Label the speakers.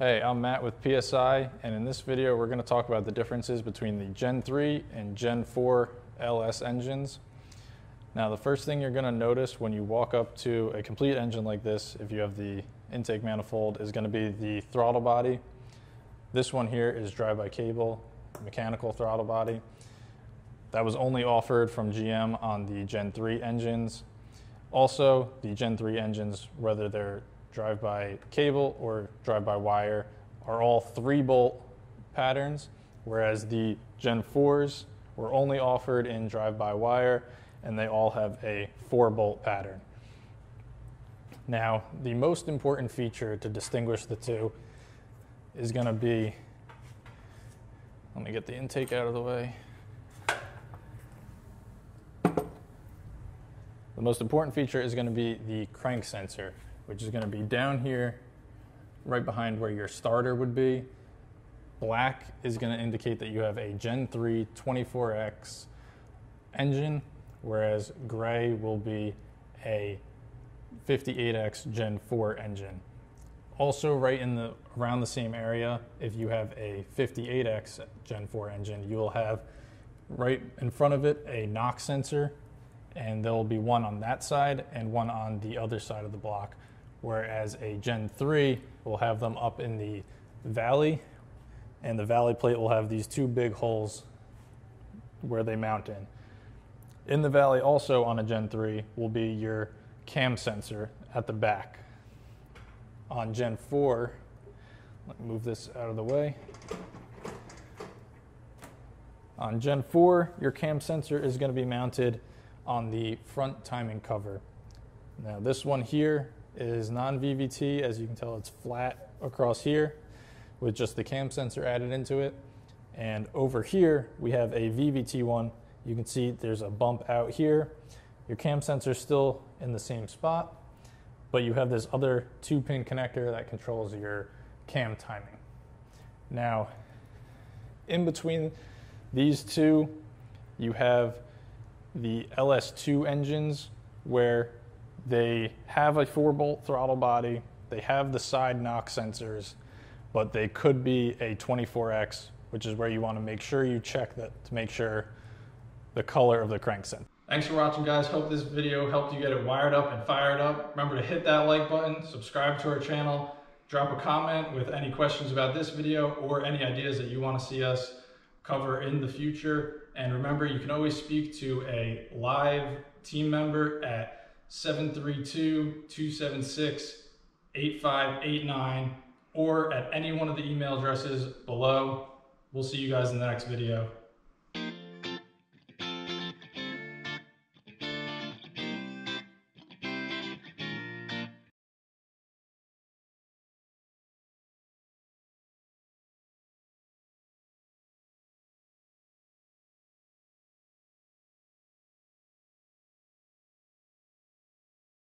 Speaker 1: Hey, I'm Matt with PSI, and in this video we're going to talk about the differences between the Gen 3 and Gen 4 LS engines. Now the first thing you're going to notice when you walk up to a complete engine like this, if you have the intake manifold, is going to be the throttle body. This one here is drive-by-cable, mechanical throttle body. That was only offered from GM on the Gen 3 engines. Also, the Gen 3 engines, whether they're drive-by cable or drive-by-wire are all three bolt patterns, whereas the Gen 4s were only offered in drive-by-wire and they all have a four bolt pattern. Now, the most important feature to distinguish the two is going to be, let me get the intake out of the way. The most important feature is going to be the crank sensor which is going to be down here right behind where your starter would be. Black is going to indicate that you have a Gen 3 24X engine, whereas gray will be a 58X Gen 4 engine. Also, right in the around the same area, if you have a 58X Gen 4 engine, you will have right in front of it a knock sensor, and there will be one on that side and one on the other side of the block whereas a Gen 3 will have them up in the valley, and the valley plate will have these two big holes where they mount in. In the valley, also on a Gen 3, will be your cam sensor at the back. On Gen 4, let me move this out of the way. On Gen 4, your cam sensor is going to be mounted on the front timing cover. Now, this one here is non-VVT. As you can tell, it's flat across here with just the cam sensor added into it. And over here, we have a VVT one. You can see there's a bump out here. Your cam sensor is still in the same spot, but you have this other two pin connector that controls your cam timing. Now, in between these two, you have the LS2 engines where they have a four bolt throttle body, they have the side knock sensors, but they could be a 24X, which is where you want to make sure you check that to make sure the color of the crank sensor. Thanks for watching guys. Hope this video helped you get it wired up and fired up. Remember to hit that like button, subscribe to our channel, drop a comment with any questions about this video or any ideas that you want to see us cover in the future. And remember, you can always speak to a live team member at 732-276-8589 or at any one of the email addresses below. We'll see you guys in the next video.